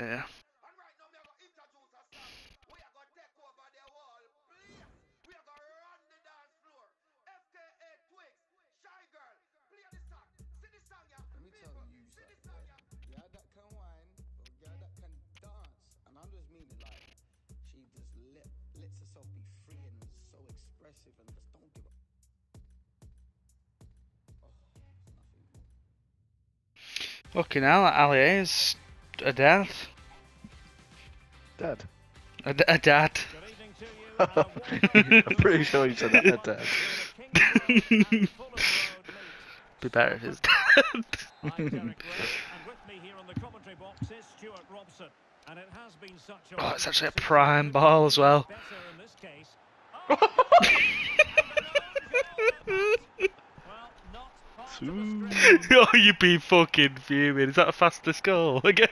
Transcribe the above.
Yeah. Let me tell you something. Yeah, girl that can wine, or girl that can dance, and just meaning like she just let lets herself be free and is so expressive and just don't give a. Oh, there's nothing more. Fucking hell, Ali is a dad. Dad. A, d- a dad. I'm pretty sure you said that, a dad. Be better if it's dad. I'm Derek Rae, and with me here on the commentary box is Stewart Robson. And it has been such a Oh, it's actually a prime ball as well. Better in this case. Well, oh, you'd be fucking fuming. Is that a fastest goal again?